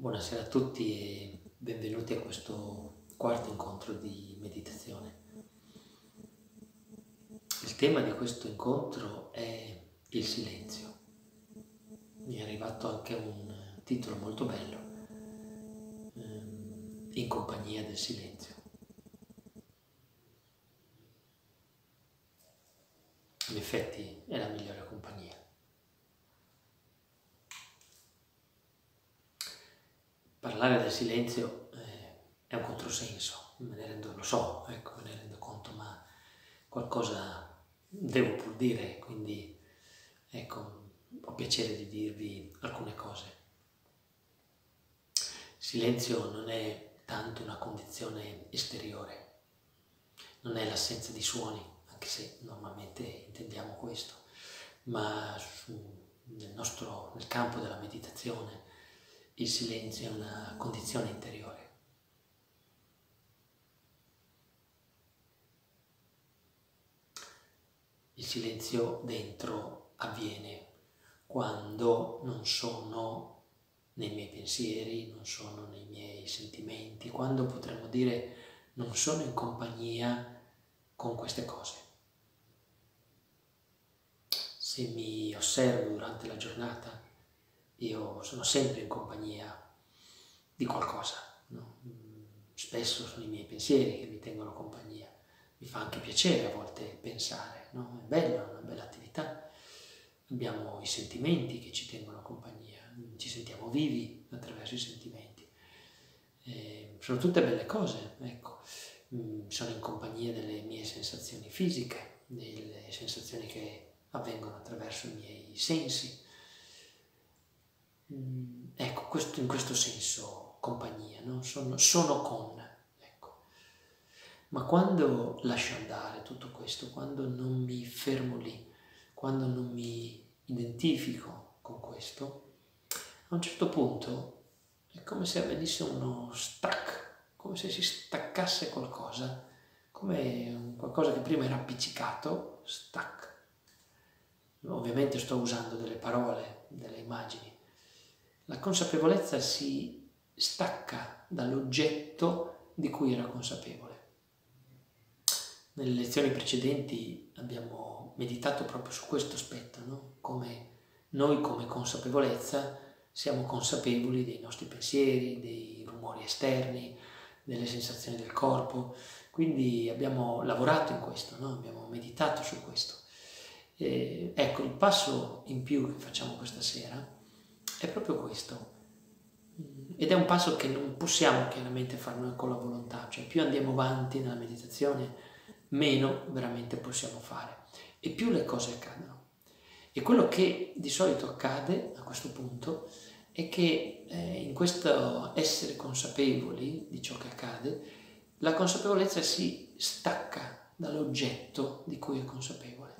Buonasera a tutti e benvenuti a questo quarto incontro di meditazione. Il tema di questo incontro è il silenzio. Mi è arrivato anche un titolo molto bello, ehm, In compagnia del silenzio. In effetti è la migliore compagnia. Parlare del silenzio eh, è un controsenso, me ne rendo, lo so, ecco, me ne rendo conto, ma qualcosa devo pur dire, quindi ecco, ho piacere di dirvi alcune cose. Silenzio non è tanto una condizione esteriore, non è l'assenza di suoni, anche se normalmente intendiamo questo, ma su, nel, nostro, nel campo della meditazione il silenzio è una condizione interiore. Il silenzio dentro avviene quando non sono nei miei pensieri, non sono nei miei sentimenti, quando potremmo dire non sono in compagnia con queste cose. Se mi osservo durante la giornata, io sono sempre in compagnia di qualcosa, no? spesso sono i miei pensieri che mi tengono compagnia, mi fa anche piacere a volte pensare, no? è bella, è una bella attività, abbiamo i sentimenti che ci tengono compagnia, ci sentiamo vivi attraverso i sentimenti, eh, sono tutte belle cose, ecco, mm, sono in compagnia delle mie sensazioni fisiche, delle sensazioni che avvengono attraverso i miei sensi, ecco, questo, in questo senso compagnia, no? sono, sono, con. Ecco. Ma quando lascio andare tutto questo, quando non mi fermo lì, quando non mi identifico con questo, a un certo punto è come se avvenisse uno stack, come se si staccasse qualcosa, come qualcosa che prima era appiccicato, stack. Ovviamente sto usando delle parole, delle immagini, la consapevolezza si stacca dall'oggetto di cui era consapevole. Nelle lezioni precedenti abbiamo meditato proprio su questo aspetto, no? come noi come consapevolezza siamo consapevoli dei nostri pensieri, dei rumori esterni, delle sensazioni del corpo, quindi abbiamo lavorato in questo, no? abbiamo meditato su questo. E ecco, il passo in più che facciamo questa sera è proprio questo. Ed è un passo che non possiamo chiaramente fare noi con la volontà, cioè più andiamo avanti nella meditazione, meno veramente possiamo fare e più le cose accadono. E quello che di solito accade a questo punto è che eh, in questo essere consapevoli di ciò che accade, la consapevolezza si stacca dall'oggetto di cui è consapevole.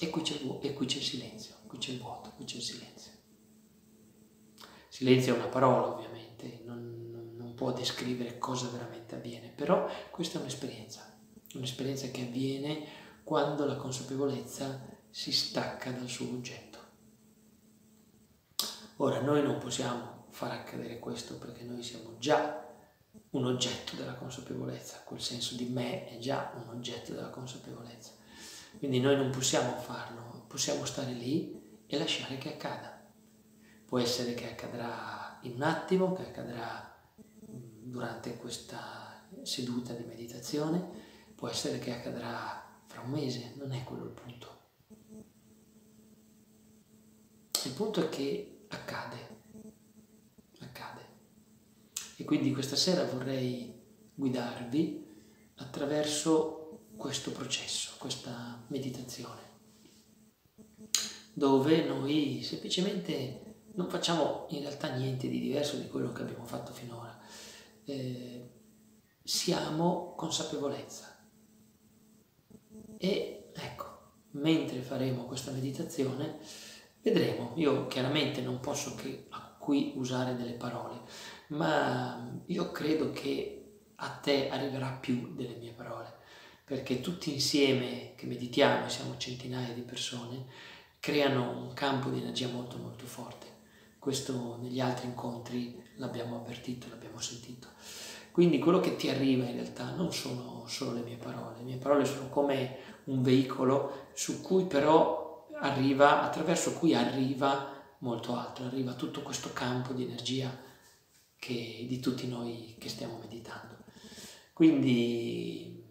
E qui c'è, e qui c'è il silenzio, qui c'è il vuoto, qui c'è il silenzio. Silenzio è una parola ovviamente, non, non può descrivere cosa veramente avviene, però questa è un'esperienza, un'esperienza che avviene quando la consapevolezza si stacca dal suo oggetto. Ora, noi non possiamo far accadere questo perché noi siamo già un oggetto della consapevolezza, quel senso di me è già un oggetto della consapevolezza. Quindi noi non possiamo farlo, possiamo stare lì e lasciare che accada. Può essere che accadrà in un attimo, che accadrà mm, durante questa seduta di meditazione, può essere che accadrà fra un mese, non è quello il punto. Il punto è che accade, accade. E quindi questa sera vorrei guidarvi attraverso questo processo, questa meditazione, dove noi semplicemente non facciamo in realtà niente di diverso di quello che abbiamo fatto finora. Eh, siamo consapevolezza. E ecco, mentre faremo questa meditazione, vedremo. Io chiaramente non posso che qui usare delle parole, ma io credo che a te arriverà più delle mie parole, perché tutti insieme che meditiamo, siamo centinaia di persone, creano un campo di energia molto molto forte questo negli altri incontri l'abbiamo avvertito, l'abbiamo sentito. Quindi quello che ti arriva in realtà non sono solo le mie parole, le mie parole sono come un veicolo su cui però arriva, attraverso cui arriva molto altro, arriva tutto questo campo di energia che, di tutti noi che stiamo meditando. Quindi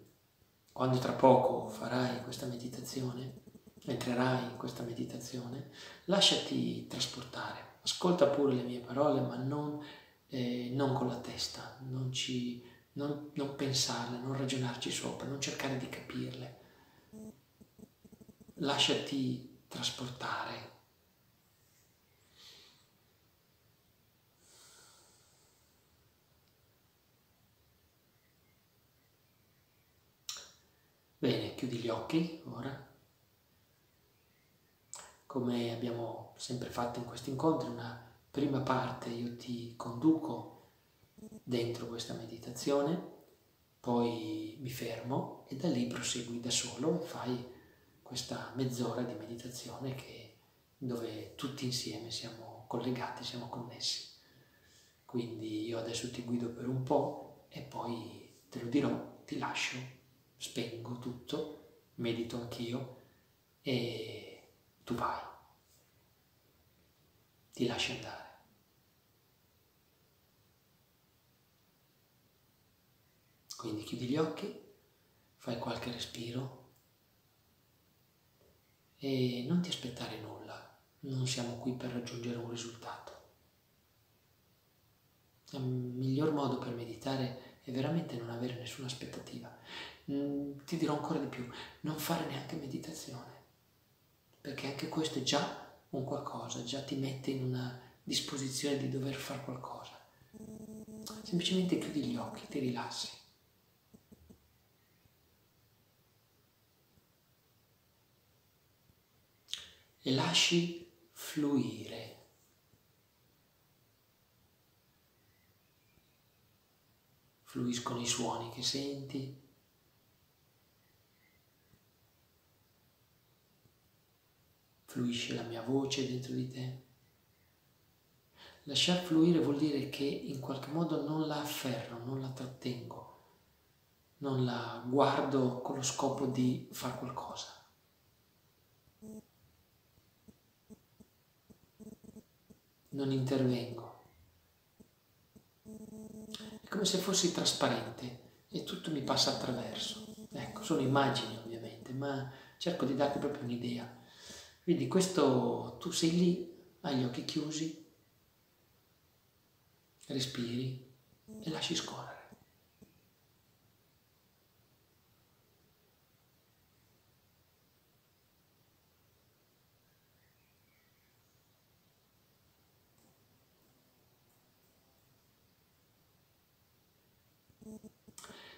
quando tra poco farai questa meditazione, entrerai in questa meditazione, lasciati trasportare, ascolta pure le mie parole, ma non, eh, non con la testa, non, ci, non, non pensarle, non ragionarci sopra, non cercare di capirle. Lasciati trasportare Bene, chiudi gli occhi ora. Come abbiamo sempre fatto in questi incontri, una prima parte io ti conduco dentro questa meditazione, poi mi fermo e da lì prosegui da solo e fai questa mezz'ora di meditazione che, dove tutti insieme siamo collegati, siamo connessi. Quindi io adesso ti guido per un po' e poi te lo dirò, ti lascio spengo tutto, medito anch'io e tu vai, ti lasci andare. Quindi chiudi gli occhi, fai qualche respiro e non ti aspettare nulla, non siamo qui per raggiungere un risultato. Il miglior modo per meditare è veramente non avere nessuna aspettativa. Mm, ti dirò ancora di più, non fare neanche meditazione, perché anche questo è già un qualcosa, già ti mette in una disposizione di dover fare qualcosa. Semplicemente chiudi gli occhi, ti rilassi. E lasci fluire. Fluiscono i suoni che senti, fluisce la mia voce dentro di te. Lasciar fluire vuol dire che in qualche modo non la afferro, non la trattengo, non la guardo con lo scopo di fare qualcosa. Non intervengo. È come se fossi trasparente e tutto mi passa attraverso. Ecco, sono immagini ovviamente, ma cerco di darti proprio un'idea. Quindi questo, tu sei lì, hai gli occhi chiusi, respiri e lasci scorrere.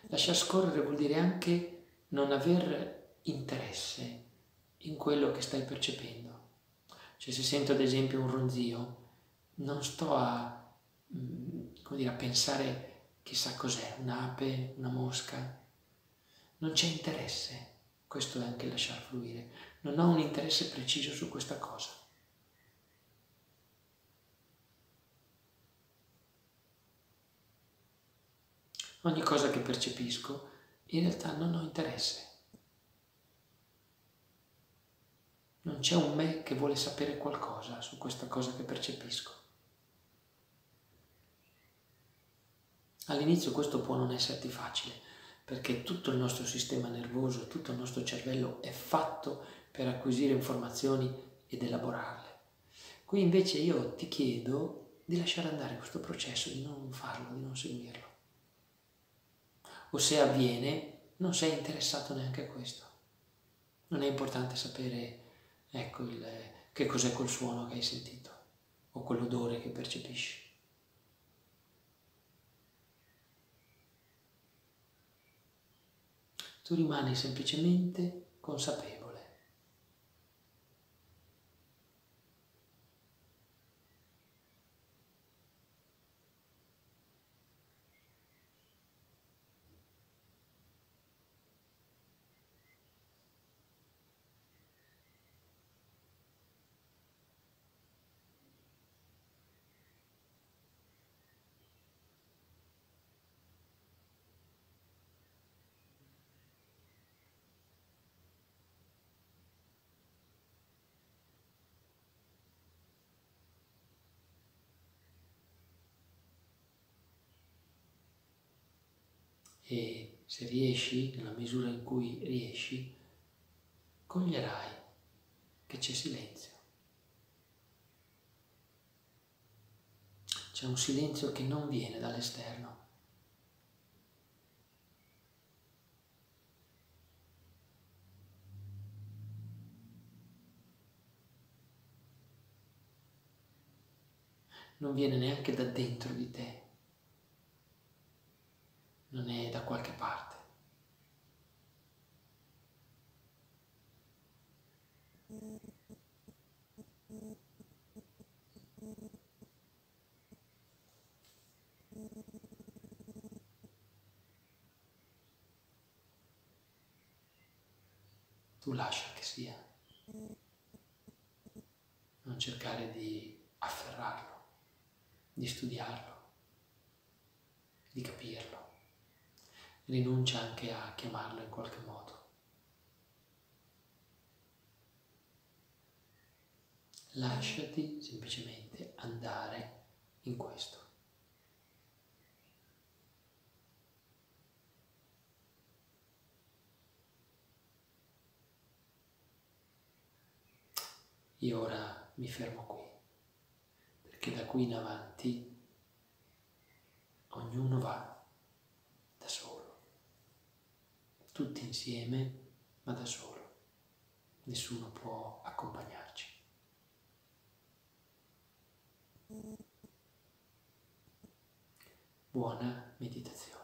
Lasciar scorrere vuol dire anche non aver interesse in quello che stai percependo. Cioè se sento ad esempio un ronzio, non sto a, mm, come dire, a pensare chissà cos'è, un'ape, una mosca. Non c'è interesse. Questo è anche lasciar fluire. Non ho un interesse preciso su questa cosa. Ogni cosa che percepisco, in realtà non ho interesse. Non c'è un me che vuole sapere qualcosa su questa cosa che percepisco. All'inizio questo può non esserti facile, perché tutto il nostro sistema nervoso, tutto il nostro cervello è fatto per acquisire informazioni ed elaborarle. Qui invece io ti chiedo di lasciare andare questo processo, di non farlo, di non seguirlo. O se avviene, non sei interessato neanche a questo. Non è importante sapere Ecco il, che cos'è quel suono che hai sentito o quell'odore che percepisci. Tu rimani semplicemente consapevole. E se riesci, nella misura in cui riesci, coglierai che c'è silenzio. C'è un silenzio che non viene dall'esterno. Non viene neanche da dentro di te, non è da qualche parte. tu lascia che sia. Non cercare di afferrarlo, di studiarlo, di capirlo. Rinuncia anche a chiamarlo in qualche modo. Lasciati semplicemente andare in questo. Io ora mi fermo qui, perché da qui in avanti ognuno va da solo, tutti insieme, ma da solo. Nessuno può accompagnarci. Buona meditazione.